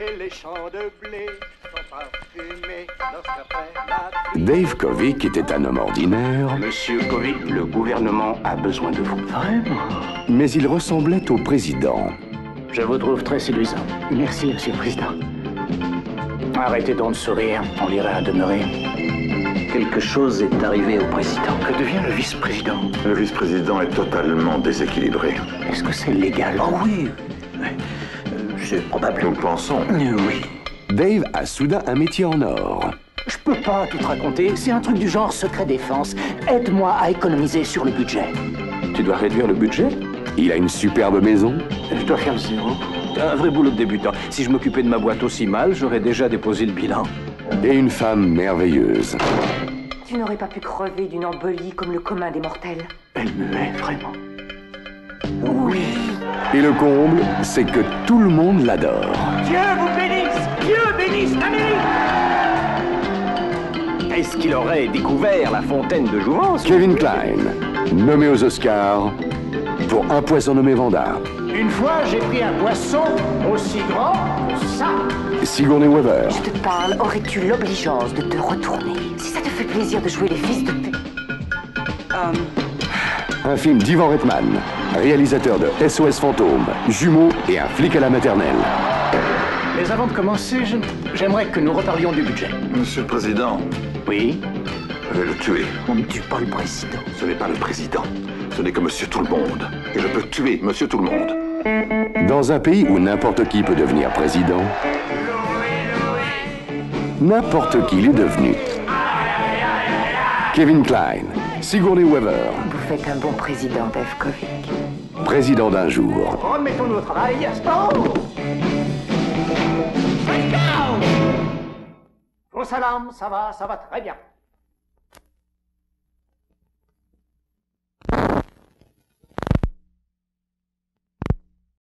et les champs de blé sont parfumés lorsqu'après la pluie. Dave Kovic était un homme ordinaire, Monsieur Kovic, le gouvernement a besoin de vous. Vraiment? Mais il ressemblait au président. Je vous trouve très séduisant. Merci, Monsieur le Président. Arrêtez donc de sourire, on irait à demeurer. Quelque chose est arrivé au président. Que devient le vice-président? Le vice-président est totalement déséquilibré. Est-ce que c'est légal? Oh oui C'est probable. Nous le pensons. Euh, Oui. Dave a soudain un métier en or. Je peux pas tout te raconter, c'est un truc du genre secret défense. Aide-moi à économiser sur le budget. Tu dois réduire le budget? Il a une superbe maison, Je dois faire le zéro. Un vrai boulot de débutant. Si je m'occupais de ma boîte aussi mal, j'aurais déjà déposé le bilan. et une femme merveilleuse. Tu n'aurais pas pu crever d'une embolie comme le commun des mortels. Elle me hait vraiment. Et le comble, c'est que tout le monde l'adore. Dieu vous bénisse Dieu bénisse l'Amérique Est-ce qu'il aurait découvert la fontaine de Jouvence? Kevin Klein, nommé aux Oscars pour Un poisson nommé Vanda. Une fois, j'ai pris un poisson aussi grand que ça. Sigourney Weaver, Je te parle, aurais-tu l'obligeance de te retourner? Si ça te fait plaisir de jouer les fils de pute. un film d'Ivan Reitman, réalisateur de SOS Fantôme, Jumeaux et un flic à la maternelle. Mais avant de commencer, j'aimerais que nous reparlions du budget. Monsieur le Président, Oui je vais le tuer. On ne tue pas le président. Ce n'est pas le Président. Ce n'est que Monsieur Tout-le-Monde. Et je peux tuer Monsieur Tout-le-Monde. Dans un pays où n'importe qui peut devenir président, n'importe qui l'est devenu. Kevin Klein, Sigourney Weaver, Vous faites un bon président, Dave Kovic. Président d'un jour. Remettons-nous au travail. Stop Fausse alarme, ça va, ça va très bien.